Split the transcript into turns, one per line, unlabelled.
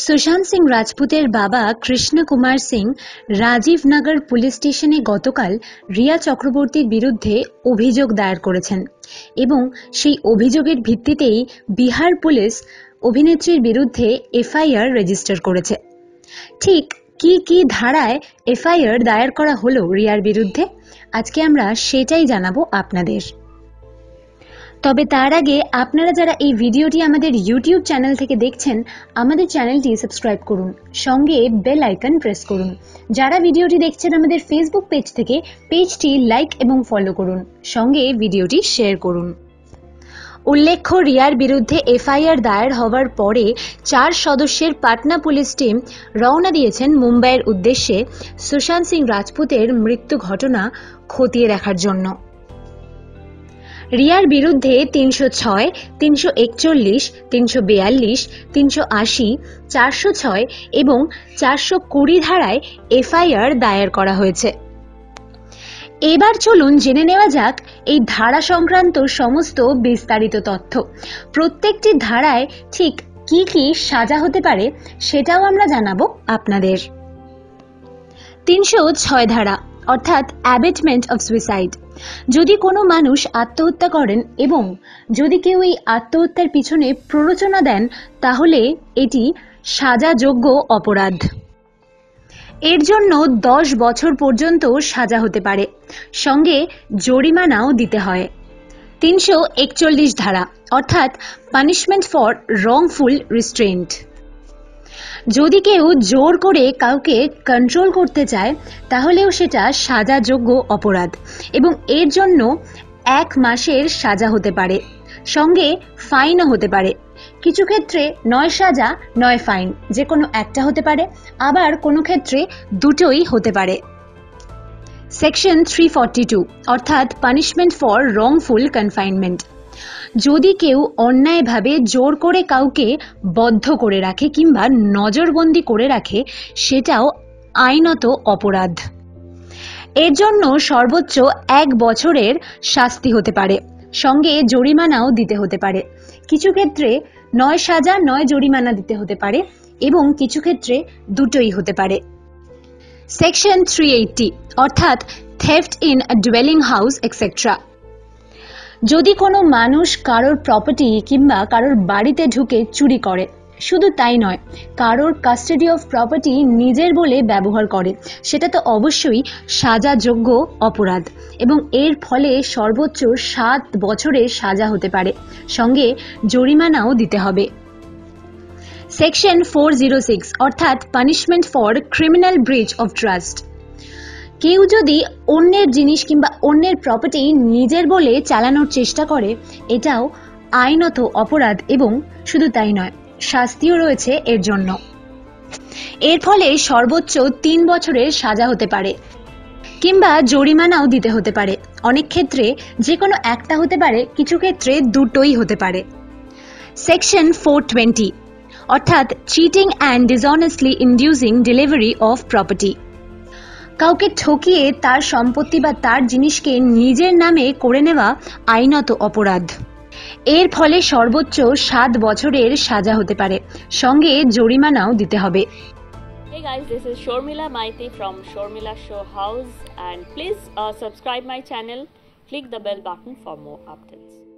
সুশান্ত সিং রাজপুতের বাবা কৃষ্ণ কুমার সিং রাজীবনগর পুলিশ স্টেশনে গতকাল রিয়া চক্রবর্তীর বিরুদ্ধে অভিযোগ দায়ের করেছেন এবং সেই অভিযোগের ভিত্তিতেই বিহার পুলিশ অভিনেত্রীর বিরুদ্ধে এফআইআর রেজিস্টার করেছে। ঠিক কি কি ধারায় এফআইআর দায়ের করা হলো রিয়ার বিরুদ্ধে? আজকে আমরা সেটাই জানাব আপনাদের। তবে তার আগে আপনারা যারা এই ভিডিওটি আমাদের ইউটিউব চ্যানেল থেকে দেখছেন, আমাদের চ্যানেলটি সাবস্ক্রাইব করুন। সঙ্গে বেল আইকন প্রেস করুন। যারা ভিডিওটি দেখছেন আমাদের ফেসবুক পেজ থেকে পেজটি লাইক এবং ফলো করুন। সঙ্গে ভিডিওটি শেয়ার করুন। উল্লেখ্য, রিয়ার বিরুদ্ধে এফআইআর দায়ের হওয়ার পরে চার সদস্যের পাটনা পুলিশ টিম রওনা দিয়েছেন মুম্বাইয়ের উদ্দেশ্যে সুশান্ত সিং রাজপুতের মৃত্যু ঘটনা খতিয়ে দেখার জন্য। রিয়ার বিরুদ্ধে তিনশো ছয়, তিনশো একচল্লিশ, তিনশো বেয়াল্লিশ, তিনশো আশি, চারশো ছয় এবং চারশো কুড়ি ধারায় এফআইআর দায়ের করা হয়েছে। এবার চলুন জেনে নেওয়া যাক এই ধারা সংক্রান্ত সমস্ত বিস্তারিত তথ্য। প্রত্যেকটি ধারায় ঠিক কি কি সাজা হতে পারে সেটাও আমরা জানাব আপনাদের। তিনশো ছয় ধারা, অর্থাৎ অ্যাবেটমেন্ট অফ সুইসাইড যদি কোনো মানুষ আত্মহত্যা করেন এবং যদি কেউ এই আত্মহত্যার পিছনে প্ররোচনা দেন, তাহলে এটি সাজাযোগ্য অপরাধ। এর জন্য দশ বছর পর্যন্ত সাজা হতে পারে। সঙ্গে জরিমানাও দিতে হয়। তিনশো একচল্লিশ ধারা, অর্থাৎ পানিশমেন্ট ফর রংফুল রিস্ট্রেন্ট যদি কেউ জোর করে কাউকে কন্ট্রোল করতে চায়, তাহলেও সেটা সাজাযোগ্য অপরাধ এবং এর জন্য এক মাসের সাজা হতে পারে, সঙ্গে ফাইনও হতে পারে। কিছু ক্ষেত্রে নয় সাজা, নয় ফাইন যে কোনো একটা হতে পারে, আবার কোনো ক্ষেত্রে দুটোই হতে পারে। সেকশন থ্রি ফর্টি টু অর্থাৎ পানিশমেন্ট ফর রংফুল কনফাইনমেন্ট যদি কেউ অন্যায়ভাবে জোর করে কাউকে বদ্ধ করে রাখে কিংবা নজরবন্দি করে রাখে, সেটাও আইনত অপরাধ। এর জন্য সর্বোচ্চ এক বছরের শাস্তি হতে পারে। সঙ্গে জরিমানাও দিতে হতে পারে। কিছু ক্ষেত্রে নয় সাজা, নয় জরিমানা দিতে হতে পারে এবং কিছু ক্ষেত্রে দুটোই হতে পারে। সেকশন থ্রি এইটটি, অর্থাৎ theft in dwelling house etcetera যদি কোনো মানুষ কারোর প্রপার্টি কিংবা কারোর বাড়িতে ঢুকে চুরি করে, শুধু তাই নয়, কারোর কাস্টাডি অফ প্রপার্টি নিজের বলে ব্যবহার করে, সেটা তো অবশ্যই সাজাযোগ্য অপরাধ এবং এর ফলে সর্বোচ্চ সাত বছরের সাজা হতে পারে। সঙ্গে জরিমানাও দিতে হবে। সেকশন ফোর জিরো সিক্স অর্থাৎ punishment for criminal breach of trust কেউ যদি অন্যের জিনিস কিংবা অন্যের প্রপার্টি নিজের বলে চালানোর চেষ্টা করে, এটাও আইনত অপরাধ এবং শুধু তাই নয়, শাস্তিও রয়েছে এর জন্য। এর ফলে সর্বোচ্চ তিন বছরের সাজা হতে পারে কিংবা জরিমানাও দিতে হতে পারে। অনেক ক্ষেত্রে যে কোনো একটা হতে পারে, কিছু ক্ষেত্রে দুটোই হতে পারে। সেকশন ফোর টোয়েন্টি অর্থাৎ cheating and dishonestly inducing delivery of property কাউকে ঠকিয়ে তার সম্পত্তি বা তার জিনিসকে নিজের নামে করে নেওয়া আইনত অপরাধ এর ফলে সর্বোচ্চ সাত বছরের সাজা হতে পারে সঙ্গে জরিমানাও দিতে হবে
Hey guys, this is Shormila Maiti from Shormila Show House and please uh, subscribe my channel, click the bell button for more updates.